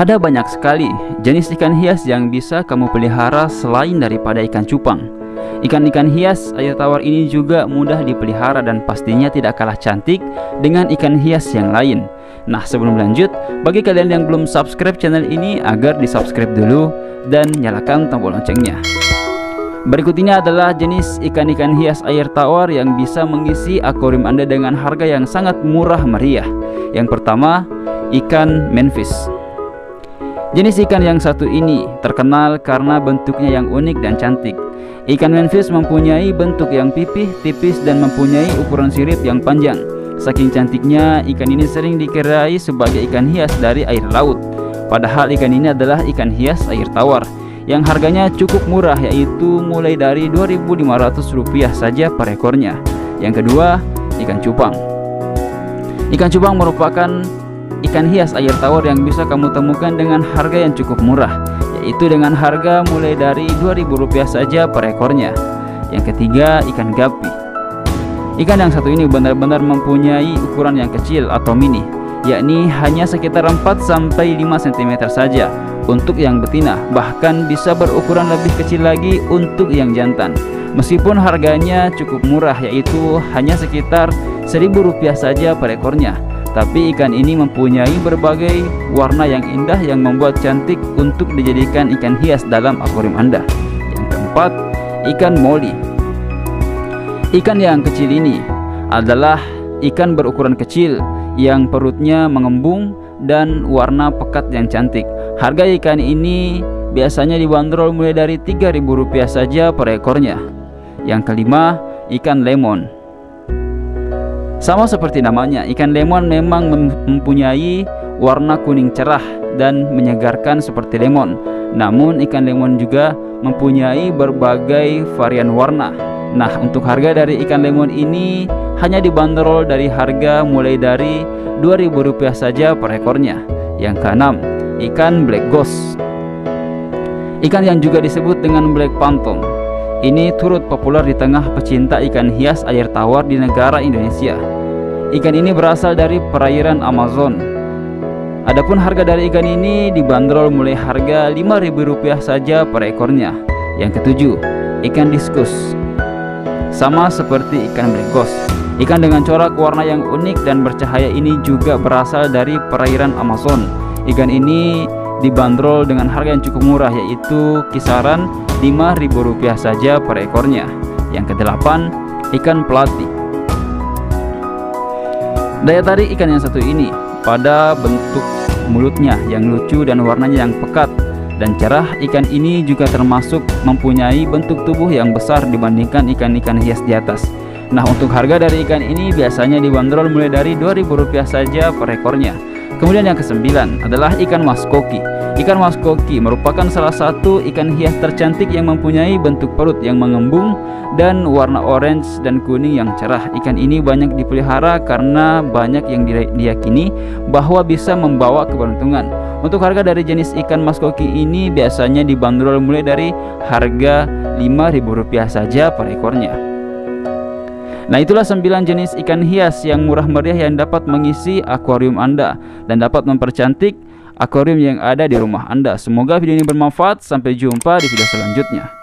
Ada banyak sekali jenis ikan hias yang bisa kamu pelihara selain daripada ikan cupang. Ikan-ikan hias air tawar ini juga mudah dipelihara dan pastinya tidak kalah cantik dengan ikan hias yang lain. Nah, sebelum lanjut, bagi kalian yang belum subscribe channel ini agar di-subscribe dulu dan nyalakan tombol loncengnya. Berikut ini adalah jenis ikan-ikan hias air tawar yang bisa mengisi akuarium Anda dengan harga yang sangat murah meriah. Yang pertama, ikan Memphis. Jenis ikan yang satu ini terkenal karena bentuknya yang unik dan cantik. Ikan Memphis mempunyai bentuk yang pipih, tipis dan mempunyai ukuran sirip yang panjang. Saking cantiknya, ikan ini sering dikirai sebagai ikan hias dari air laut. Padahal ikan ini adalah ikan hias air tawar yang harganya cukup murah yaitu mulai dari Rp2.500 saja per ekornya. Yang kedua, ikan cupang. Ikan cupang merupakan ikan hias air tawar yang bisa kamu temukan dengan harga yang cukup murah yaitu dengan harga mulai dari Rp2.000 saja per ekornya. Yang ketiga ikan gapi. Ikan yang satu ini benar-benar mempunyai ukuran yang kecil atau mini yakni hanya sekitar 4-5 cm saja untuk yang betina bahkan bisa berukuran lebih kecil lagi untuk yang jantan. Meskipun harganya cukup murah yaitu hanya sekitar Rp1.000 saja per ekornya tapi ikan ini mempunyai berbagai warna yang indah yang membuat cantik untuk dijadikan ikan hias dalam akuarium Anda. Yang keempat, ikan moli. Ikan yang kecil ini adalah ikan berukuran kecil yang perutnya mengembung dan warna pekat yang cantik. Harga ikan ini biasanya dibanderol mulai dari Rp3.000 saja per ekornya. Yang kelima, ikan lemon. Sama seperti namanya, ikan lemon memang mempunyai warna kuning cerah dan menyegarkan seperti lemon. Namun ikan lemon juga mempunyai berbagai varian warna. Nah, untuk harga dari ikan lemon ini hanya dibanderol dari harga mulai dari Rp2.000 saja per ekornya. Yang keenam, ikan black ghost. Ikan yang juga disebut dengan black phantom ini turut populer di tengah pecinta ikan hias air tawar di negara Indonesia. Ikan ini berasal dari perairan Amazon. Adapun harga dari ikan ini dibanderol mulai harga Rp5.000 saja per ekornya. Yang ketujuh, ikan diskus. Sama seperti ikan bregos, ikan dengan corak warna yang unik dan bercahaya ini juga berasal dari perairan Amazon. Ikan ini dibanderol dengan harga yang cukup murah yaitu kisaran Rp5.000 saja per ekornya. Yang kedelapan, ikan pelati. Daya tarik ikan yang satu ini pada bentuk mulutnya yang lucu dan warnanya yang pekat dan cerah, ikan ini juga termasuk mempunyai bentuk tubuh yang besar dibandingkan ikan-ikan hias di atas. Nah, untuk harga dari ikan ini biasanya dibanderol mulai dari Rp2.000 saja per ekornya. Kemudian yang kesembilan adalah ikan maskoki. Ikan maskoki merupakan salah satu ikan hias tercantik yang mempunyai bentuk perut yang mengembung dan warna orange dan kuning yang cerah. Ikan ini banyak dipelihara karena banyak yang diyakini bahwa bisa membawa keberuntungan. Untuk harga dari jenis ikan maskoki ini biasanya dibanderol mulai dari harga Rp5.000 saja per ekornya. Nah itulah 9 jenis ikan hias yang murah meriah yang dapat mengisi akuarium Anda dan dapat mempercantik akuarium yang ada di rumah Anda. Semoga video ini bermanfaat. Sampai jumpa di video selanjutnya.